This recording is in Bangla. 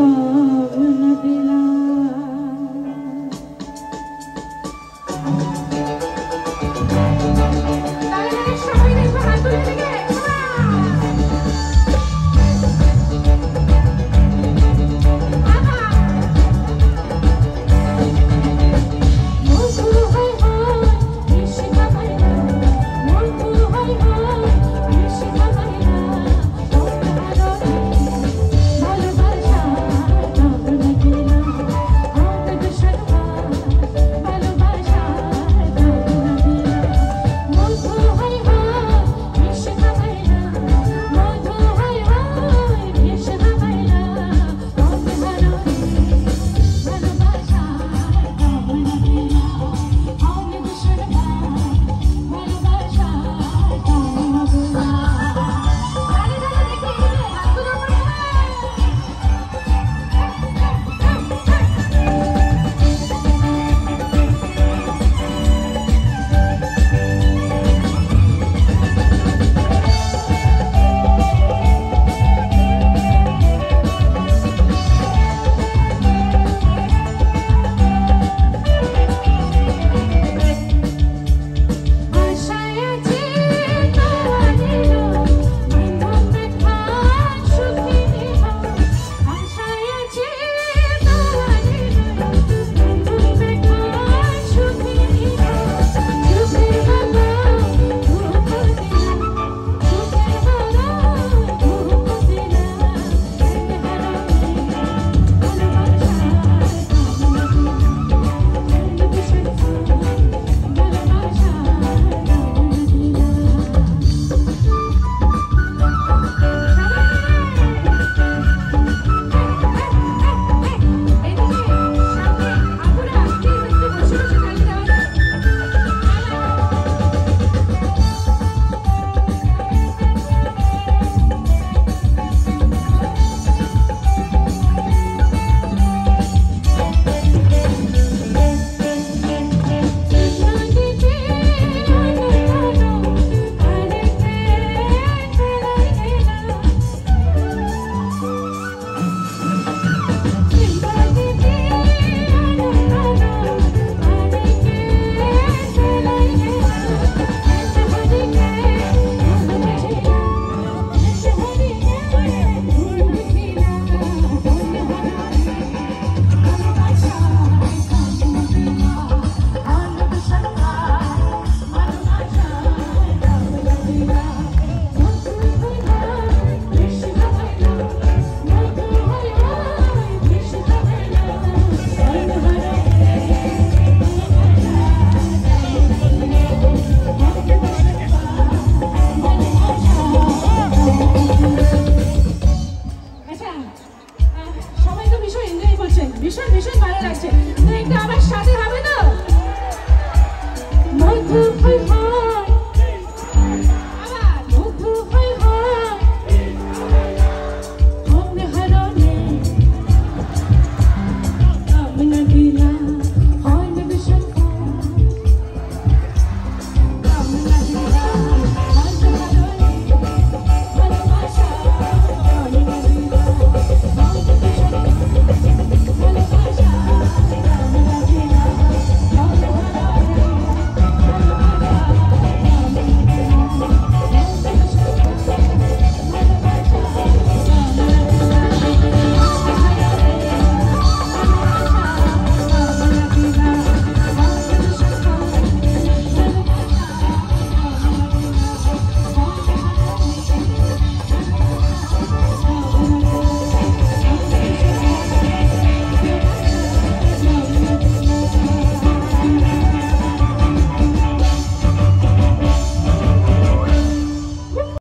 todo mundo. ভীষণ ভীষণ ভালো লাগছে। তো একটু আমার সাথে হবে তো মধু